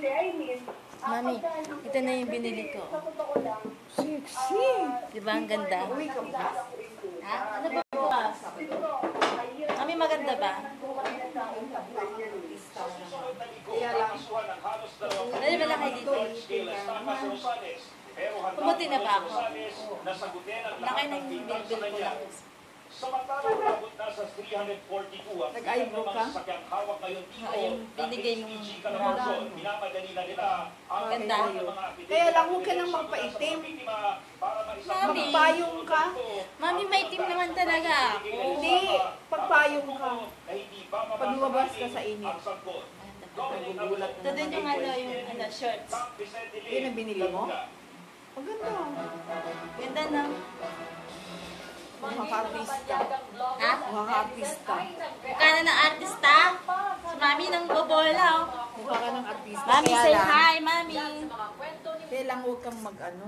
Mami, pagka- ito na yung binili ko. Sexy. Di ba ang ganda? Ha? Ano ba bukas? Mami, maganda ba? Dali ba lang kayo dito? Pumuti na ba ako? Nakay na yung bilbil ko lang. Samantalang abot na sa 342 ang Nag-eyebrow ka? mga sakyang hawak ngayon dito. Ah, yung binigay mong ng Luzon, minamadali na nila ang Maganda. ng mga Kaya lang, huwag ka nang magpaitim. para maisang Mami. Magpayong ka? Mami, may team naman talaga. Hindi, pagpayong ka. Pag lumabas ka sa init. Nagugulat Ito din yung ano, yung ano, shorts. Yun ang binili mo? Ang ganda. Ganda na. Makaka-artista. Ha? Makaka-artista. Mukha na ng artista. Si Mami nang bobola, oh. Mukha ka ng artista. Mami, Kaya say lang- hi, Mami. Kaya lang huwag kang mag-ano.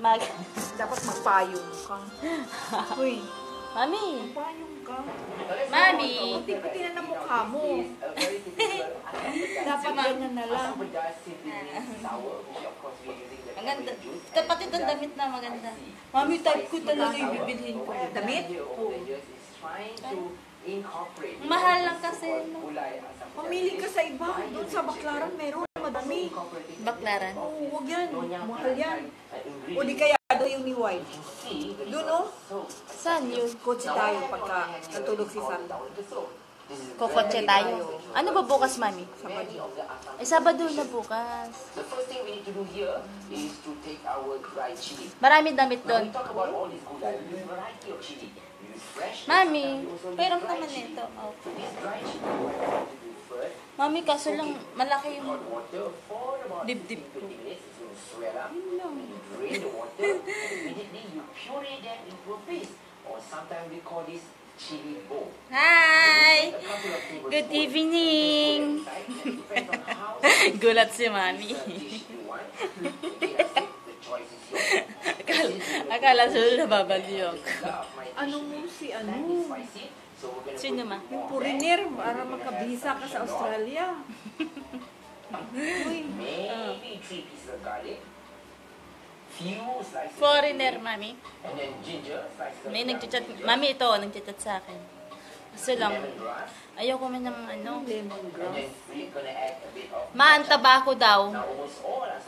Mag... Dapat magpayong ka. Uy, Mami. magpayong ka. Mami. Puti-puti na ng mukha mo. Dapat ganyan na lang. Ang ganda. Ito pati itong damit na maganda. Mami, type ko talaga yung bibilhin ko. Damit? Mahal lang kasi. no? Pamili ka sa iba. Doon sa Baklaran, meron madami. Baklaran. Oo, huwag yan. Mahal yan. O di kaya doon yung ni White. Saan yun? Kotse tayo pagka natulog si Santa. Kokotse tayo. Ano ba bukas, Mami? Sabado. Ay, Sabado na bukas. The first thing we need to do here is to take our dried chili. Marami damit When doon. we talk about all these good use variety of chili. Use fresh. Mami, dried naman chili. nito. So this dried chili, what you have to do first, Mami, kaso lang malaki yung hot water for about Dip-dip 15 minutes. It's going to swell up. When you drain the water, immediately you puree them into a paste. Or sometimes we call this chili bowl. Hi! Good evening! Gulat si Mami. akala, akala sunod na babalyok. Ano mo si ano? Sino ma? Yung foreigner para makabisa ka sa Australia. Uy, Maybe three pieces of garlic, Foreigner, Mami. and then ginger slices of May garlic, nagchat Mami, ito, nagchat sa akin. Kaso lang, ayoko man ng ano. Ma, ang tabako daw.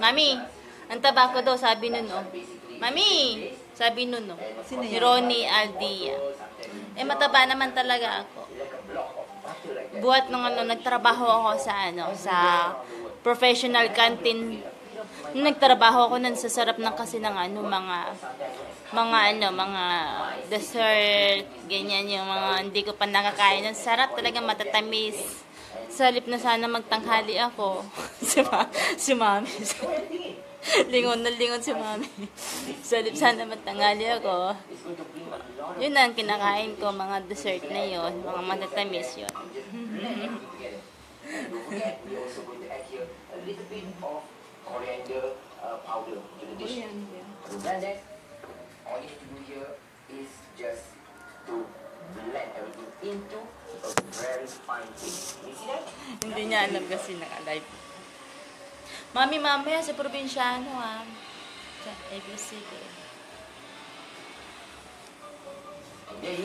Mami, ang tabako daw, sabi nun, oh. Mami, sabi nun, oh. Si Ronnie Aldia. Eh, mataba naman talaga ako. Buhat nung ano, nagtrabaho ako sa ano, sa professional canteen. Nung nagtrabaho ako nun, sa sarap ng kasi ng ano, mga, mga ano, mga dessert, ganyan yung mga hindi ko pa nakakain. Ang sarap talaga matatamis. Sa halip na sana magtanghali ako. si, ma si mami. lingon na lingon si mami. Sa halip sana magtanghali ako. Yun ang kinakain ko, mga dessert na yon mga matatamis yun. coriander uh, powder to the dish. Blend that, all you need to do here is just to blend everything into a very fine paste. You see that? Hindi niya alam kasi naka-live. Mami, mamaya sa probinsyano ha. Sa ABCD. And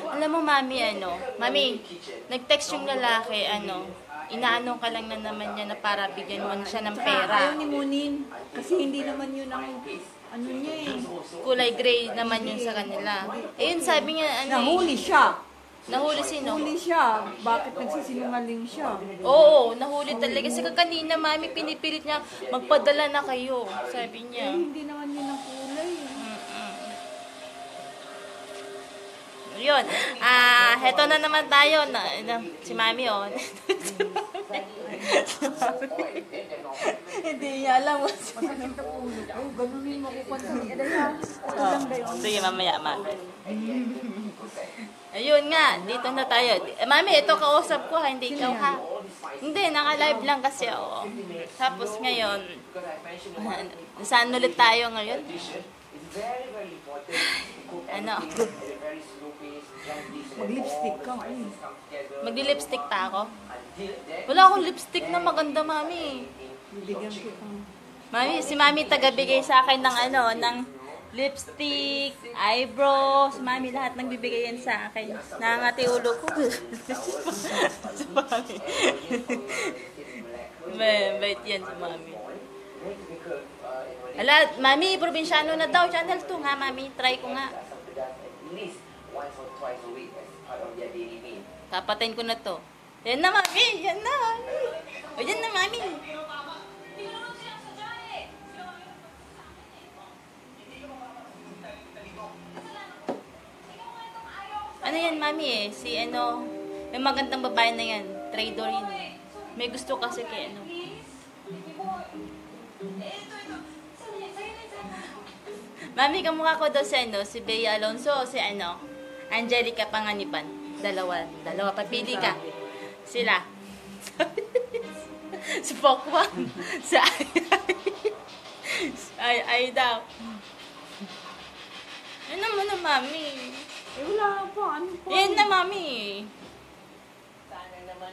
Alam mo, mami, ano? Mami, nag-text yung lalaki, ano, inaano ka lang na naman niya na para bigyan mo siya ng Ayaw pera. ni Munin. Kasi hindi naman yun ang ano niya eh. Kulay gray naman yun sa kanila. Eh, yun sabi niya, ano, eh, Nahuli siya. nahuli sino? Nahuli siya. Bakit nagsisinungaling siya? Oo, nahuli talaga. Kasi kanina, mami, pinipilit niya, magpadala na kayo. Sabi Eh, niya. hindi naman yun ang Yun. Ah, heto na naman tayo. Na, na, si Mami, oh. Hindi niya alam. Masakit ang ulo ko. Ganunin mo ko konti. Daya. Oh, sige, mamaya, Mami. Ayun nga, dito na tayo. Eh, Mami, ito kausap ko hindi ikaw ha. Hindi, naka-live lang kasi ako. Tapos ngayon, saan ulit tayo ngayon? Ano? Mag-lipstick ka, together Magli-lipstick pa ako. Wala akong lipstick na maganda, Mami. Bibigyan ko. Mami, si Mami tagabigay sa akin ng ano, ng lipstick, eyebrows. Si Mami lahat nang bibigay yan sa akin. Nangangati ulo ko. si Mami. May, bait yan si Mami. Ala, Mami, probinsyano na daw. Channel 2 nga, Mami. Try ko nga. Papatayin ko na to. Yan na, Mami. Yan na, Mami. O, yan na, Mami. Ano yan, Mami eh? Si ano, yung magandang babae na yan. Trader yun. May gusto kasi kay ano. Mami, kamukha ko daw si ano, si Bea Alonso, o si ano, Angelica Panganiban. Dalawa, dalawa, papili ka. Sila. si Pokwa. si Ay Ay, ay daw. Yan naman na, Mami. Eh, wala pa. Ano pa? Yan na, Mami.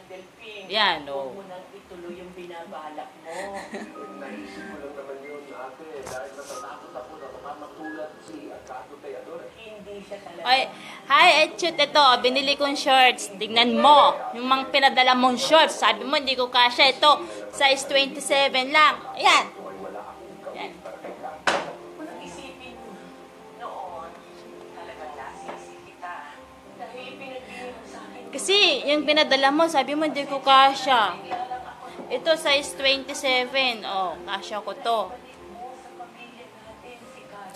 Delphine. Yan, Huwag oh. mo nang ituloy yung binabalak mo. Naisip ko lang naman yun, ate, dahil natatakot ako na mamatulad si Acato Teodoro. Hindi siya talaga. Ay, hi, Etchut, ito, binili kong shorts. Tignan mo, yung mga pinadala mong shorts. Sabi mo, hindi ko kasya. Ito, size 27 lang. Ayan. Ayan. Kasi, yung pinadala mo, sabi mo, hindi ko kasya. Ito, size 27. Oh, kasya ko to.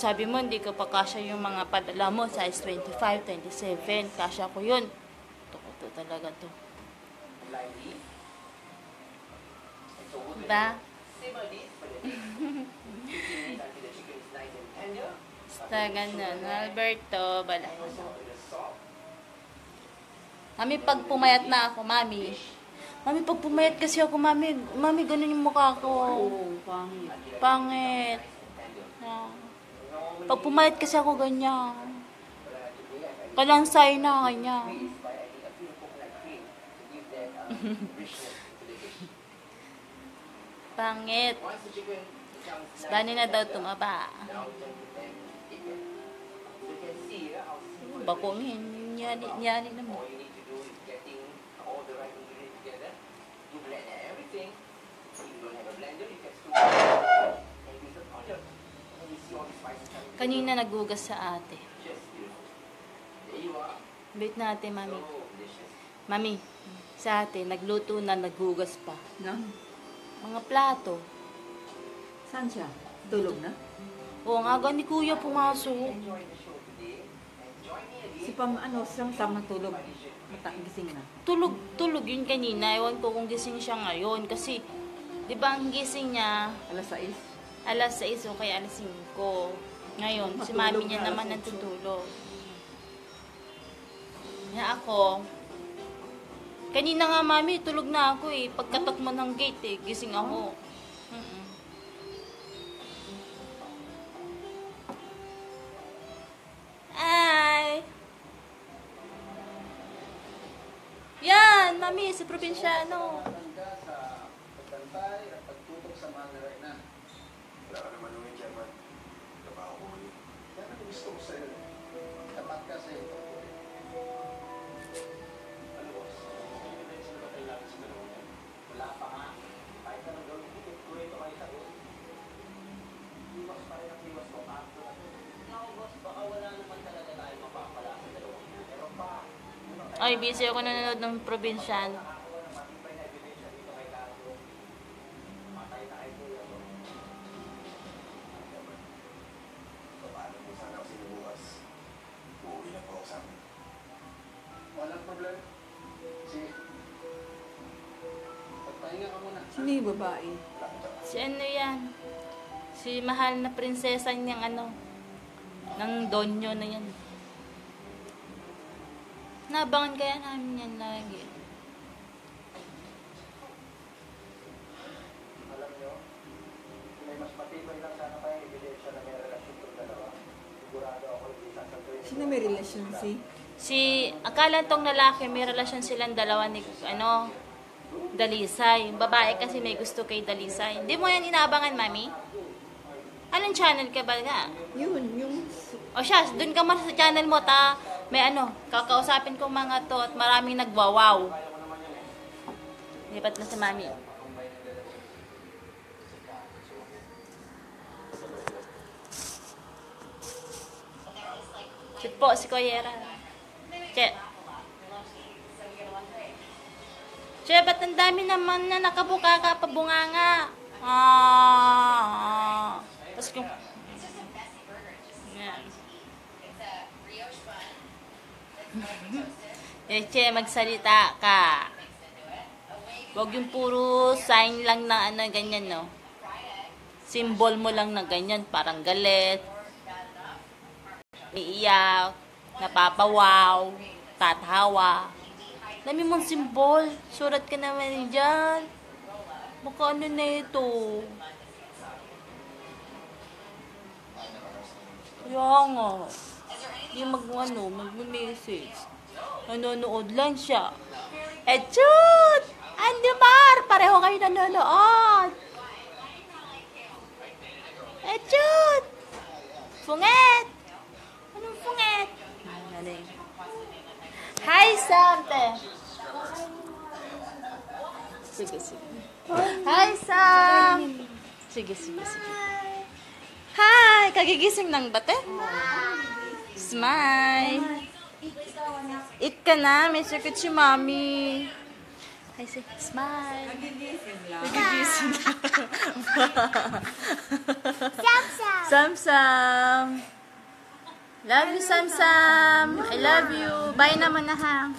Sabi mo, hindi ko pa kasya yung mga padala mo. Size 25, 27. Kasya ko yun. Ito, ito talaga to. Diba? Basta ganun. Alberto, bala. Mami, pag pumayat na ako, mami. Mami, pag pumayat kasi ako, mami, mami, ganun yung mukha ko. Oo, pangit. Pangit. Ah. Pag pumayat kasi ako, ganyan. Kalansay na, ganyan. Pangit. Bani na daw tumaba. Bakong yan, yan naman. Kanina nagugas sa ate. Wait natin, mami. Mami, sa ate, nagluto na, nagugas pa. Nang? Mga plato. Saan siya? Tulog na? Oo, ang aga ni kuya pumasok. Si Pam, ano, siyang Sam natulog. Mata, gising na. Tulog, tulog yun kanina. Ewan ko kung gising siya ngayon. Kasi, di ba ang gising niya, Alas 6. alas 6 o kaya alas 5. Ngayon, si mami niya na, naman alas 8. natutulog. Na ako, kanina nga mami, tulog na ako eh. Pagkatok mo ng gate eh, gising ako. Mm-mm. Ay! Yan, mami, si probinsyano. sa pagbantay at pagtutok sa mga narainan. Wala ka naman nung German. Trabaho ko yun. Yan ang gusto ko sa'yo. Tapat ka sa ito. Ano boss? Hindi na sila ba kailangan sa dalawa niya? Wala pa nga. Kahit anong gawin, ikit ko ito kahit ako. Iwas pa rin ang iwas ko kanto na to. Ako boss, baka wala naman talaga tayo mapapala sa dalawa niya. Pero pa, Ay, busy ako nanonood ng probinsyano. Mo sana ako sinubukas? Uuwi na po ako sa amin. Walang problema. Sige. Pagpahinga ka muna. Sino yung babae? Si ano yan? Si mahal na prinsesa niyang ano, ng donyo na yan. Nabangan kaya namin yan lagi. Alam nyo, may mas matibay lang sana tayong ebidensya na may relasyon itong dalawa. Sigurado ako hindi Sino may relasyon si? Si, akala tong lalaki, may relasyon silang dalawa ni, ano, Dalisay. Babae kasi may gusto kay Dalisay. Hindi mo yan inaabangan, mami? Anong channel ka ba nga? Yun, yung... O siya, dun ka man sa channel mo, ta, may ano, kakausapin ko mga to at maraming nagwawaw. Lipat na si mami. Sit po, si Koyera. Che. Che, ba't ang dami naman na nakabuka ka pa bunganga? Ah. Tapos kung... Yan. Eh, che, magsalita ka. Huwag yung puro sign lang na ano, ganyan, no? Symbol mo lang na ganyan, parang galit, iiyak, napapawaw, tatawa. Dami mong simbol. Surat ka naman dyan. Baka ano na ito. Kaya nga. Hindi mag ano, mag-message. Nanonood lang siya. Echut! Andumar! Pareho kayo nanonood. Funget! Anong funget? Galing. Hi, Sante! Sige, sige. Hi, Sam! Sige, sige, sige. Hi! Kagigising ng bate? Smile! Eat ka na. May si Mami. Hi, say, smile. Nagigising lang. Nagigising na. Samsam. Sam-Sam. Love you, Sam-Sam. I love you. Bye naman na ha.